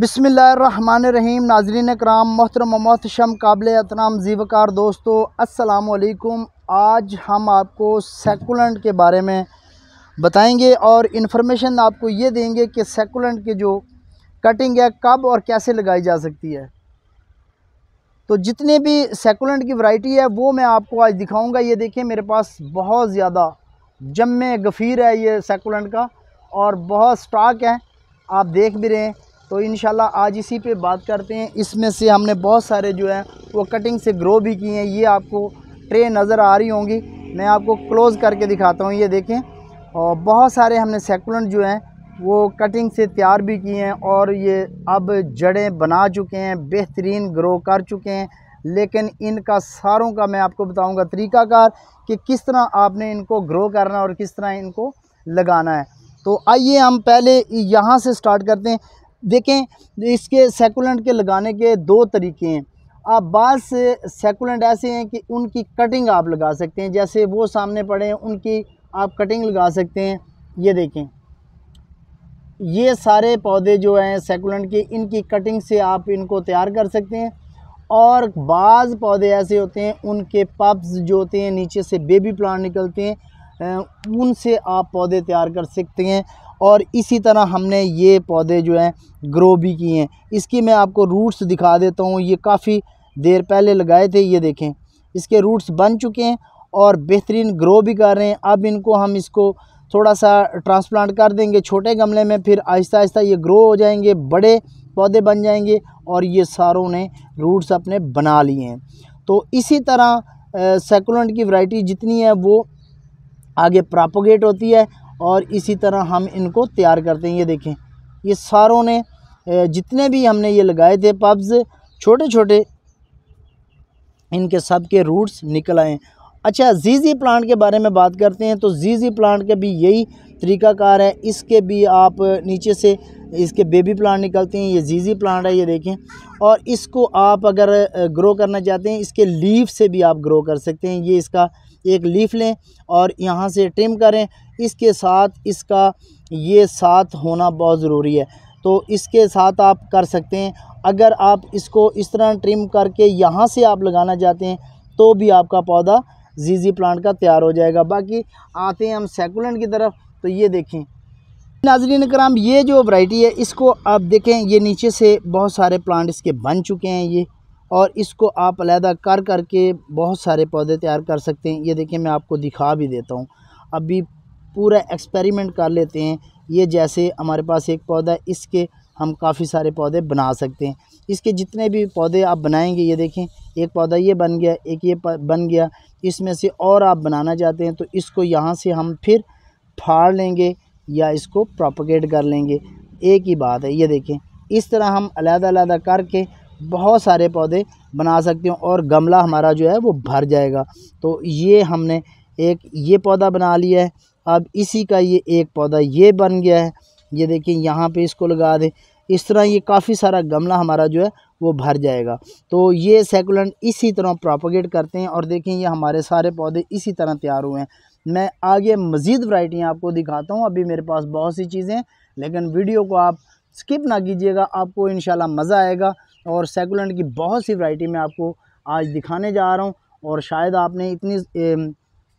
بسم اللہ الرحمن الرحیم، ناظرین کرام محترم و محتشم، قابل احترام، زیوکار دوستو، السلام علیکم۔ آج ہم آپ کو سیکولنٹ کے بارے میں بتائیں گے اور انفارمیشن آپ کو یہ دیں گے کہ سیکولنٹ کی جو کٹنگ ہے، کب اور کیسے لگائی جا سکتی ہے۔ تو جتنے بھی سیکولنٹ کی ورائٹی ہے، وہ میں آپ کو آج دکھاؤں گا۔ یہ دیکھیں، میرے پاس بہت زیادہ جمع گفیر ہے یہ سیکولنٹ کا اور بہت سٹاک ہے۔ آپ دیکھ بھی رہے ہیں۔ تو انشاءاللہ آج اسی پہ بات کرتے ہیں۔ اس میں سے ہم نے بہت سارے جو ہیں وہ کٹنگ سے گرو بھی کیے ہیں۔ یہ آپ کو ٹرے نظر آ رہی ہوں گی۔ میں آپ کو کلوز کر کے دکھاتا ہوں، یہ دیکھیں۔ اور بہت سارے ہم نے سیکولنٹ جو ہیں وہ کٹنگ سے تیار بھی کیے ہیں اور یہ اب جڑیں بنا چکے ہیں، بہترین گرو کر چکے ہیں۔ لیکن ان کا ساروں کا میں آپ کو بتاؤں گا طریقہ کار کہ کس طرح آپ نے ان کو گرو کرنا اور کس طرح ان کو لگانا ہے۔ تو آئیے ہم پہلے یہاں سے سٹارٹ کرتے ہیں۔ دیکھیں، اس کے سیکولنٹ کے لگانے کے دو طریقے ہیں۔ آپ بعض سے سیکولنٹ ایسے ہیں کہ ان کی کٹنگ آپ لگا سکتے ہیں، جیسے وہ سامنے پڑے ہیں، ان کی آپ کٹنگ لگا سکتے ہیں۔ یہ دیکھیں، یہ سارے پودے جو ہیں سیکولنٹ کے، ان کی کٹنگ سے آپ ان کو تیار کر سکتے ہیں۔ اور بعض پودے ایسے ہوتے ہیں، ان کے پپس جو ہوتے ہیں، نیچے سے بیبی پلانٹ نکلتے ہیں، ان سے آپ پودے تیار کر سکتے ہیں۔ اور اسی طرح ہم نے یہ پودے جو ہیں گرو بھی کیے ہیں۔ اس کی میں آپ کو روٹس دکھا دیتا ہوں۔ یہ کافی دیر پہلے لگائے تھے، یہ دیکھیں۔ اس کے روٹس بن چکے ہیں اور بہترین گرو بھی کر رہے ہیں۔ اب ان کو ہم اس کو تھوڑا سا ٹرانسپلانٹ کر دیں گے چھوٹے گملے میں، پھر آہستہ آہستہ یہ گرو ہو جائیں گے، بڑے پودے بن جائیں گے اور یہ ساروں نے روٹس اپنے بنا لیے ہیں۔ تو اسی طرح سیکولنٹ کی ورائٹی جتنی ہے وہ آگے پراپوگیٹ ہوتی ہے۔ اور اسی طرح ہم ان کو تیار کرتے ہیں، یہ دیکھیں۔ یہ ساروں نے جتنے بھی ہم نے یہ لگائے تھے پبز، چھوٹے چھوٹے ان کے سب کے روٹس نکل آئے۔ اچھا زیزی پلانٹ کے بارے میں بات کرتے ہیں تو زیزی پلانٹ کے بھی یہی طریقہ کار ہے۔ اس کے بھی آپ نیچے سے اس کے بیبی پلانٹ نکلتے ہیں، یہ زیزی پلانٹ ہے، یہ دیکھیں۔ اور اس کو آپ اگر گرو کرنا چاہتے ہیں، اس کے لیف سے بھی آپ گرو کر سکتے ہیں۔ یہ اس کا ایک لیف لیں اور یہاں سے ٹرم کریں۔ اس کے ساتھ اس کا یہ ساتھ ہونا بہت ضروری ہے۔ تو اس کے ساتھ آپ کر سکتے ہیں۔ اگر آپ اس کو اس طرح ٹرم کر کے یہاں سے آپ لگانا چاہتے ہیں، تو بھی آپ کا پودا زیزی پلانٹ کا تیار ہو جائے گا۔ باقی آتے ہیں ہم سیکولنٹ کی طرف۔ تو یہ دیکھیں۔ ناظرین کرام، یہ جو ورائٹی ہے، اس کو آپ دیکھیں، یہ نیچے سے بہت سارے پلانٹ اس کے بن چکے ہیں یہ۔ اور اس کو آپ علیحدہ کر کر کے بہت سارے پودے تیار کر سکتے ہیں۔ یہ دیکھیں، میں آپ کو دکھا بھی دیتا ہوں۔ ابھی پورا ایکسپیریمنٹ کر لیتے ہیں۔ یہ جیسے ہمارے پاس ایک پودا ہے، اس کے ہم کافی سارے پودے بنا سکتے ہیں۔ اس کے جتنے بھی پودے آپ بنائیں گے، یہ دیکھیں، ایک پودا یہ بن گیا، ایک یہ بن گیا۔ اس میں سے اور آپ بنانا چاہتے ہیں، تو اس کو یہاں سے ہم پھر پھاڑ لیں گے یا اس کو پروپگیٹ کر لیں گے۔ ایک ہی بات ہے، یہ دیکھیں، اس طرح ہم علیحدہ علیحدہ کر کے بہت سارے پودے بنا سکتے ہیں اور گملہ ہمارا جو ہے وہ بھر جائے گا۔ تو یہ ہم نے ایک، یہ پودا بنا لیا ہے۔ اب اسی کا یہ ایک پودا یہ بن گیا ہے۔ یہ دیکھیں یہاں پہ اس کو لگا دیں۔ اس طرح یہ کافی سارا گملہ ہمارا جو ہے وہ بھر جائے گا۔ تو یہ سیکولنٹ اسی طرح پراپوگیٹ کرتے ہیں اور دیکھیں یہ ہمارے سارے پودے اسی طرح تیار ہوئے ہیں۔ میں آگے مزید ورائٹیاں آپ کو دکھاتا ہوں۔ ابھی میرے پاس بہت سی چیزیں لیکن ویڈیو کو آپ سکپ نہ کیجیے گا۔ آپ کو انشاءاللہ مزہ آئے گا۔ اور سیکولنٹ کی بہت سی ورائٹی میں آپ کو آج دکھانے جا رہا ہوں۔ اور شاید آپ نے اتنی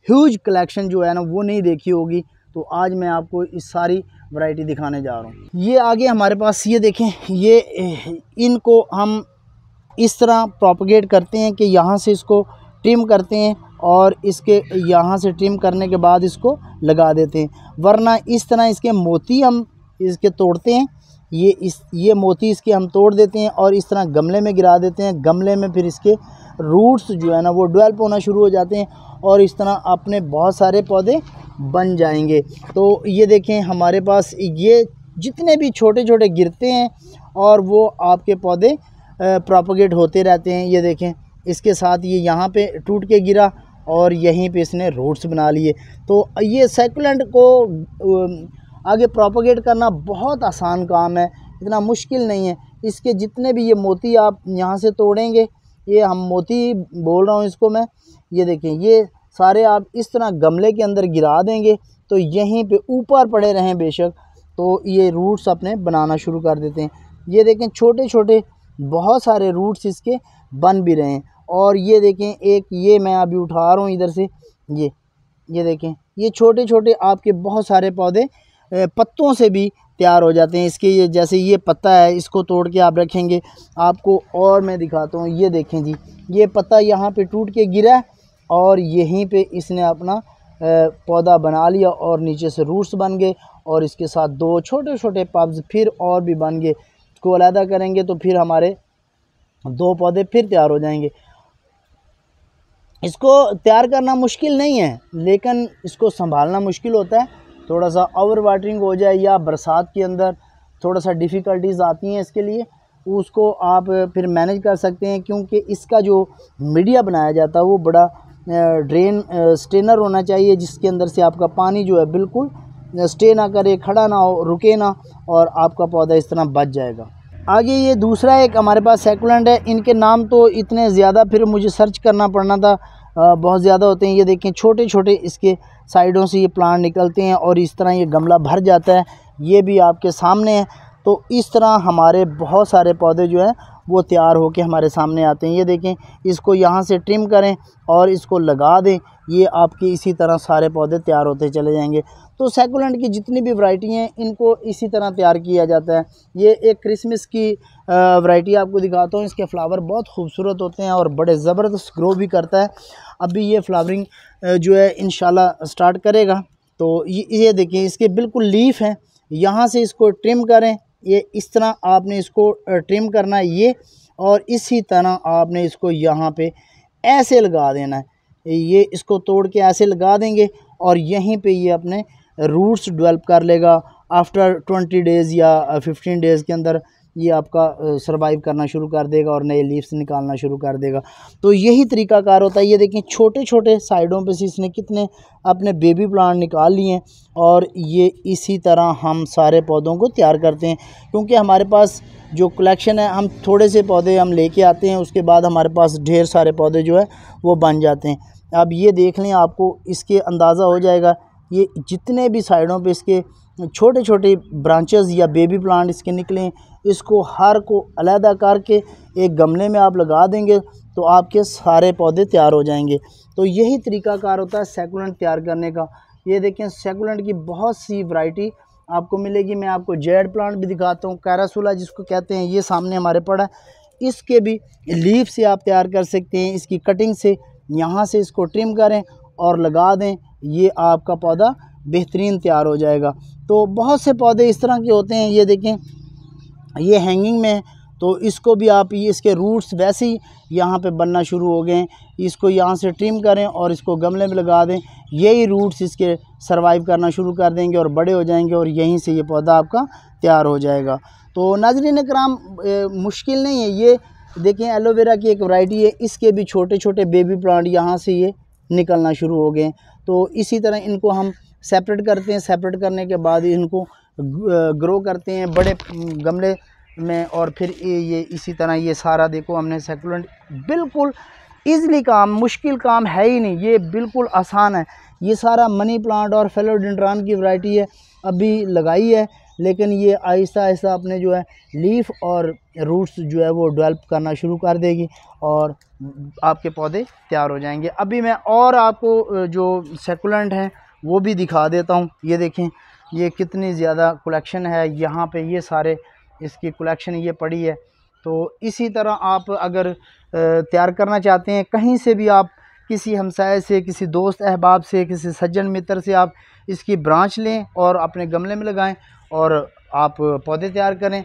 ہیوج کلیکشن جو ہے نا وہ نہیں دیکھی ہوگی۔ تو آج میں آپ کو اس ساری ورائٹی دکھانے جا رہا ہوں۔ یہ آگے ہمارے پاس یہ دیکھیں، یہ ان کو ہم اس طرح پروپگیٹ کرتے ہیں کہ یہاں سے اس کو ٹرم کرتے ہیں اور اس کے یہاں سے ٹرم کرنے کے بعد اس کو لگا دیتے ہیں۔ ورنہ اس طرح اس کے موتی ہم اس کے توڑتے ہیں۔ یہ اس، یہ موتی اس کے ہم توڑ دیتے ہیں اور اس طرح گملے میں گرا دیتے ہیں۔ گملے میں پھر اس کے روٹس جو ہے نا وہ ڈویلپ ہونا شروع ہو جاتے ہیں اور اس طرح اپنے بہت سارے پودے بن جائیں گے۔ تو یہ دیکھیں ہمارے پاس یہ جتنے بھی چھوٹے چھوٹے گرتے ہیں اور وہ آپ کے پودے پراپوگیٹ ہوتے رہتے ہیں۔ یہ دیکھیں اس کے ساتھ یہ یہاں پہ ٹوٹ کے گرا اور یہیں پہ اس نے روٹس بنا لیے۔ تو یہ سیکولنٹ کو آگے پروپوگیٹ کرنا بہت آسان کام ہے، اتنا مشکل نہیں ہے۔ اس کے جتنے بھی یہ موتی آپ یہاں سے توڑیں گے، یہ ہم موتی بول رہا ہوں اس کو میں۔ یہ دیکھیں، یہ سارے آپ اس طرح گملے کے اندر گرا دیں گے تو یہیں پہ اوپر پڑے رہیں بے شک۔ تو یہ روٹس اپنے بنانا شروع کر دیتے ہیں۔ یہ دیکھیں، چھوٹے چھوٹے بہت سارے روٹس اس کے بن بھی رہے ہیں۔ اور یہ دیکھیں، ایک یہ میں ابھی اٹھا رہا ہوں ادھر سے، یہ یہ دیکھیں۔ یہ چھوٹے چھوٹے آپ کے بہت سارے پودے پتوں سے بھی تیار ہو جاتے ہیں۔ اس کے یہ جیسے یہ پتہ ہے، اس کو توڑ کے آپ رکھیں گے۔ آپ کو اور میں دکھاتا ہوں۔ یہ دیکھیں جی یہ پتہ یہاں پہ ٹوٹ کے گرا اور یہیں پہ اس نے اپنا پودا بنا لیا اور نیچے سے روٹس بن گئے اور اس کے ساتھ دو چھوٹے چھوٹے پبز پھر اور بھی بن گئے۔ اس کو علیحدہ کریں گے تو پھر ہمارے دو پودے پھر تیار ہو جائیں گے۔ اس کو تیار کرنا مشکل نہیں ہے، لیکن اس کو سنبھالنا مشکل ہوتا ہے۔ تھوڑا سا اوور واٹرنگ ہو جائے یا برسات کے اندر تھوڑا سا ڈیفیکلٹیز آتی ہیں اس کے لیے، اس کو آپ پھر مینج کر سکتے ہیں کیونکہ اس کا جو میڈیا بنایا جاتا ہے، وہ بڑا ڈرین سٹینر ہونا چاہیے، جس کے اندر سے آپ کا پانی جو ہے بالکل سٹے نہ کرے، کھڑا نہ ہو، رکے نہ، اور آپ کا پودا اس طرح بچ جائے گا۔ آگے یہ دوسرا ایک ہمارے پاس سیکولنٹ ہے، ان کے نام تو اتنے زیادہ پھر مجھے سرچ کرنا پڑنا تھا۔ بہت زیادہ ہوتے ہیں۔ یہ دیکھیں چھوٹے چھوٹے اس کے سائڈوں سے یہ پلانٹ نکلتے ہیں اور اس طرح یہ گملہ بھر جاتا ہے۔ یہ بھی آپ کے سامنے ہے۔ تو اس طرح ہمارے بہت سارے پودے جو ہیں وہ تیار ہو کے ہمارے سامنے آتے ہیں۔ یہ دیکھیں، اس کو یہاں سے ٹرم کریں اور اس کو لگا دیں۔ یہ آپ کے اسی طرح سارے پودے تیار ہوتے چلے جائیں گے۔ تو سیکولنٹ کی جتنی بھی ورائٹی ہیں، ان کو اسی طرح تیار کیا جاتا ہے۔ یہ ایک کرسمس کی ورائٹی آپ کو دکھاتا ہوں۔ اس کے فلاور بہت خوبصورت ہوتے ہیں اور بڑے زبردست گرو بھی کرتا ہے۔ ابھی یہ فلاورنگ جو ہے، انشاءاللہ سٹارٹ کرے گا۔ تو یہ دیکھیں، اس کے بالکل لیف ہیں۔ یہاں سے اس کو ٹرم کریں۔ یہ اس طرح آپ نے اس کو ٹرم کرنا ہے یہ اور اسی طرح آپ نے اس کو یہاں پہ ایسے لگا دینا ہے۔ یہ اس کو توڑ کے ایسے لگا دیں گے اور یہیں پہ یہ اپنے روٹس ڈیولپ کر لے گا۔ آفٹر ٹونٹی ڈیز یا ففٹین ڈیز کے اندر یہ آپ کا سروائیو کرنا شروع کر دے گا اور نئے لیفس نکالنا شروع کر دے گا۔ تو یہی طریقہ کار ہوتا ہے۔ یہ دیکھیں چھوٹے چھوٹے سائڈوں پہ سے اس نے کتنے اپنے بیبی پلانٹ نکال لیے ہیں اور یہ اسی طرح ہم سارے پودوں کو تیار کرتے ہیں۔ کیونکہ ہمارے پاس جو کلیکشن ہے، ہم تھوڑے سے پودے ہم لے کے آتے ہیں، اس کے بعد ہمارے پاس ڈھیر سارے پودے جو ہے وہ بن جاتے ہیں۔ اب یہ دیکھ لیں، آپ کو اس کے اندازہ ہو جائے گا۔ یہ جتنے بھی سائڈوں پہ اس کے چھوٹے چھوٹے برانچز یا بیبی پلانٹ اس کے نکلیں اس کو ہر کو علیحدہ کر کے ایک گملے میں آپ لگا دیں گے تو آپ کے سارے پودے تیار ہو جائیں گے۔ تو یہی طریقہ کار ہوتا ہے سیکولنٹ تیار کرنے کا۔ یہ دیکھیں سیکولنٹ کی بہت سی ورائٹی آپ کو ملے گی۔ میں آپ کو جیڈ پلانٹ بھی دکھاتا ہوں، کیراسولا جس کو کہتے ہیں، یہ سامنے ہمارے پڑا ہے۔ اس کے بھی لیف سے آپ تیار کر سکتے ہیں۔ اس کی کٹنگ سے یہاں سے اس کو ٹرم کریں اور لگا دیں۔ یہ آپ کا پودا بہترین تیار ہو جائے گا۔ تو بہت سے پودے اس طرح کے ہوتے ہیں۔ یہ دیکھیں یہ ہینگنگ میں تو اس کو بھی آپ اس کے روٹس ویسے ہی یہاں پہ بننا شروع ہو گئے ہیں۔ اس کو یہاں سے ٹرم کریں اور اس کو گملے میں لگا دیں۔ یہی روٹس اس کے سروائیو کرنا شروع کر دیں گے اور بڑے ہو جائیں گے اور یہیں سے یہ پودا آپ کا تیار ہو جائے گا۔ تو ناظرین کرام مشکل نہیں ہے۔ یہ دیکھیں ایلو ویرا کی ایک ورائٹی ہے۔ اس کے بھی چھوٹے چھوٹے بیبی پلانٹ یہاں سے یہ نکلنا شروع ہو گئے تو اسی طرح ان کو ہم سیپریٹ کرتے ہیں۔ سیپریٹ کرنے کے بعد ان کو گرو کرتے ہیں، بڑے گملے میں، اور پھر یہ اسی طرح یہ سارا دیکھو، ہم نے سیکولنٹ بالکل ایزلی کام، مشکل کام ہے ہی نہیں، یہ بالکل آسان ہے۔ یہ سارا منی پلانٹ اور فیلوڈنڈران کی ورائٹی ہے، ابھی لگائی ہے، لیکن یہ آہستہ آہستہ اپنے جو ہے لیف اور روٹس جو ہے وہ ڈیولپ کرنا شروع کر دے گی، اور آپ کے پودے تیار ہو جائیں گے۔ ابھی میں اور آپ کو جو سیکولنٹ ہیں وہ بھی دکھا دیتا ہوں۔ یہ دیکھیں یہ کتنی زیادہ کلیکشن ہے، یہاں پہ یہ سارے اس کی کلیکشن یہ پڑی ہے۔ تو اسی طرح آپ اگر تیار کرنا چاہتے ہیں، کہیں سے بھی آپ کسی ہمسائے سے، کسی دوست احباب سے، کسی سجن متر سے آپ اس کی برانچ لیں اور اپنے گملے میں لگائیں اور آپ پودے تیار کریں۔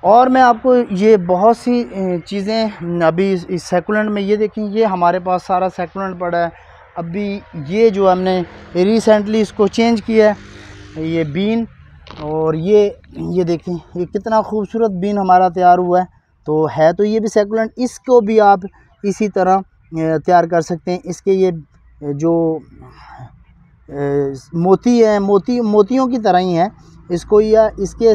اور میں آپ کو یہ بہت سی چیزیں ابھی اس سیکولنٹ میں یہ دیکھیں، یہ ہمارے پاس سارا سیکولنٹ پڑا ہے۔ ابھی یہ جو ہم نے ریسنٹلی اس کو چینج کیا ہے یہ بین اور یہ یہ دیکھیں، یہ کتنا خوبصورت بین ہمارا تیار ہوا ہے۔ تو ہے تو یہ بھی سیکولنٹ، اس کو بھی آپ اسی طرح تیار کر سکتے ہیں۔ اس کے یہ، جو موتی ہے، موتی، موتیوں کی طرح ہی ہے۔ اس کو یا اس کے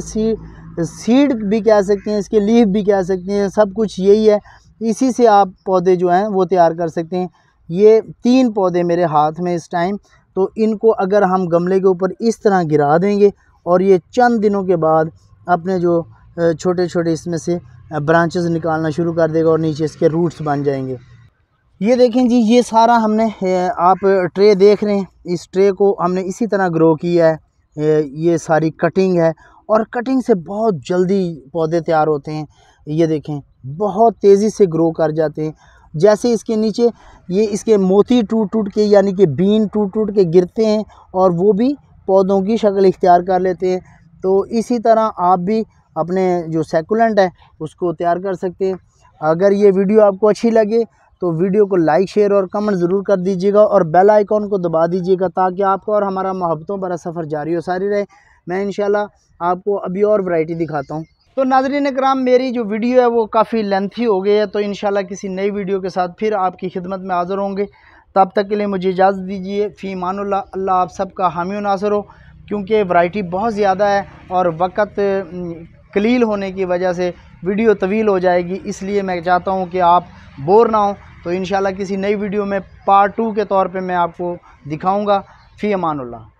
سیڈ بھی کہہ سکتے ہیں، اس کے لیف بھی کہہ سکتے ہیں۔ سب کچھ یہی ہے۔ اسی سے آپ پودے جو ہیں وہ تیار کر سکتے ہیں۔ یہ تین پودے میرے ہاتھ میں اس ٹائم۔ تو ان کو اگر ہم گملے کے اوپر اس طرح گرا دیں گے اور یہ چند دنوں کے بعد اپنے جو چھوٹے چھوٹے اس میں سے برانچز نکالنا شروع کر دے گا اور نیچے اس کے روٹس بن جائیں گے۔ یہ دیکھیں جی یہ سارا ہم نے آپ ٹرے دیکھ رہے ہیں۔ اس ٹرے کو ہم نے اسی طرح گرو کیا ہے۔ یہ ساری کٹنگ ہے اور کٹنگ سے بہت جلدی پودے تیار ہوتے ہیں۔ یہ دیکھیں، بہت تیزی سے گرو کر جاتے ہیں۔ جیسے اس کے نیچے یہ اس کے موتی ٹوٹ ٹوٹ کے یعنی کہ بین ٹوٹ ٹوٹ کے گرتے ہیں اور وہ بھی پودوں کی شکل اختیار کر لیتے ہیں۔ تو اسی طرح آپ بھی اپنے جو سیکولنٹ ہے اس کو تیار کر سکتے ہیں۔ اگر یہ ویڈیو آپ کو اچھی لگے تو ویڈیو کو لائک، شیئر اور کمنٹ ضرور کر دیجیے گا اور بیل آئیکن کو دبا دیجیے گا تاکہ آپ کو اور ہمارا محبتوں برا سفر جاری و ساری رہے۔ میں انشاءاللہ آپ کو ابھی اور ورائٹی دکھاتا ہوں۔ تو ناظرین اکرام، میری جو ویڈیو ہے وہ کافی لینتھی ہو گئی ہے، تو انشاءاللہ کسی نئی ویڈیو کے ساتھ پھر آپ کی خدمت میں حاضر ہوں گے۔ تب تک کے لیے مجھے اجازت دیجیے فی مان اللہ اللہ آپ سب کا حامی و ناظر ہو، کیونکہ ورائٹی بہت زیادہ ہے اور وقت قلیل ہونے کی وجہ سے ویڈیو طویل ہو جائے گی، اس لیے میں چاہتا ہوں کہ آپ بور نہ ہوں۔ تو انشاءاللہ کسی نئی ویڈیو میں پارٹ ٹو کے طور پہ میں آپ کو دکھاؤں گا۔ فی امان اللہ۔